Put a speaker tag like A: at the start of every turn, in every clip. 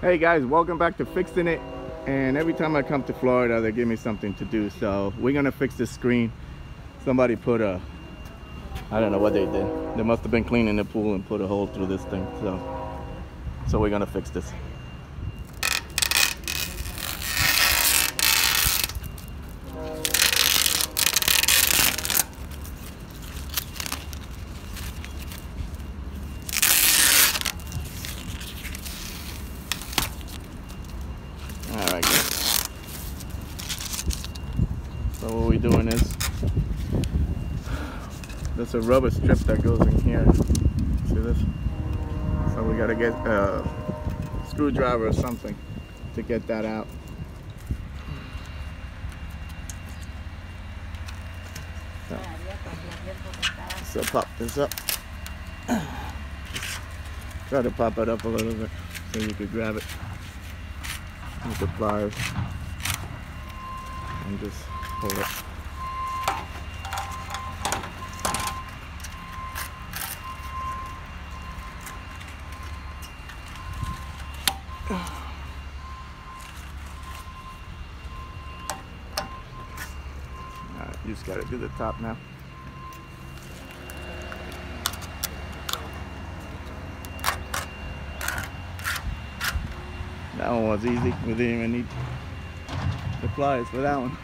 A: Hey guys, welcome back to Fixin It. And every time I come to Florida, they give me something to do. So we're gonna fix this screen. Somebody put a, I don't know what they did. They must have been cleaning the pool and put a hole through this thing. So, so we're gonna fix this. Alright guys. So what we're doing is there's a rubber strip that goes in here. See this? So we gotta get a screwdriver or something to get that out. So, so pop this up. Try to pop it up a little bit so you could grab it with the pliers and just pull it. You just gotta do the top now. That one was easy. We didn't even need the pliers for that one.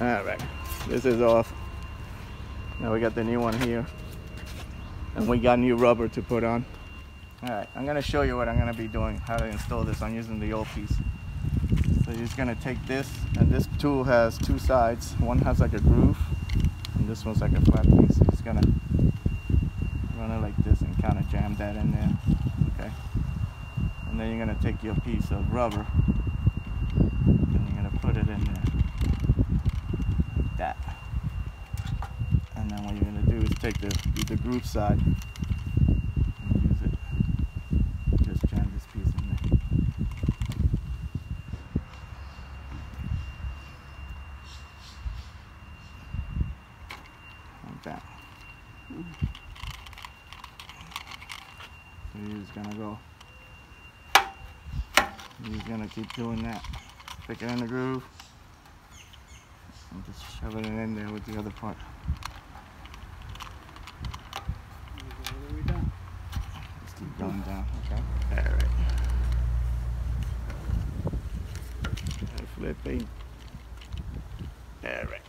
A: Alright, this is off. Now we got the new one here. And we got new rubber to put on. Alright, I'm gonna show you what I'm gonna be doing, how to install this. I'm using the old piece. So you're just gonna take this, and this tool has two sides. One has like a groove, and this one's like a flat piece. So just gonna run it like this and kind of jam that in there. Okay. And then you're gonna take your piece of rubber, and you're gonna put it in there. Like that. And then what you're gonna do is take the the groove side and use it. Just jam this piece in there. like that. So gonna go. You're gonna keep doing that. Stick it in the groove and just shove it in there with the other part. Just keep going down, okay? Alright. Flipping. Alright.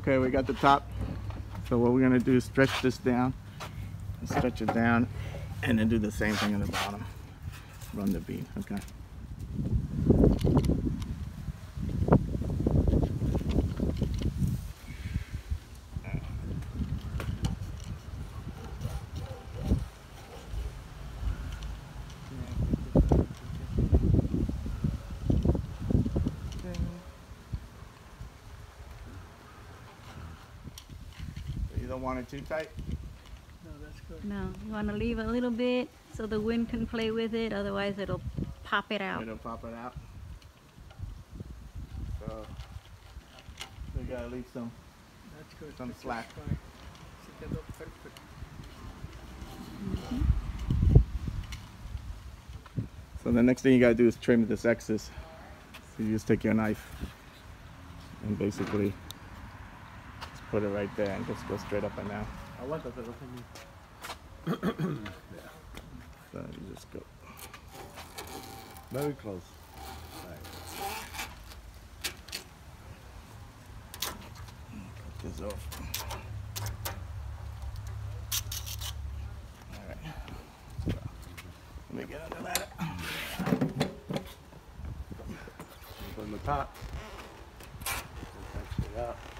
A: Okay, we got the top. So what we're gonna do is stretch this down, stretch it down, and then do the same thing on the bottom. Run the bead, okay? You don't want it too tight?
B: No, you want to leave a little bit so the wind can play with it, otherwise it'll pop it out.
A: It'll pop it out. So we gotta leave some
C: That's good.
A: some
C: That's
A: slack.
C: fine. Se quedó oh, perfect.
A: So the next thing you gotta do is trim this excess. So you just take your knife and basically just put it right there and just go straight up and down.
C: Aguántatelo, señor.
A: So you just go.
C: Very close.
A: Cut this off. Alright. So, let me get on the ladder.
C: From the top. Touch it up.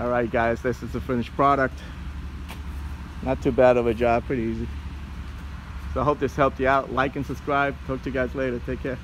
A: All right, guys, this is the finished product. Not too bad of a job, pretty easy. So I hope this helped you out. Like and subscribe. Talk to you guys later. Take care.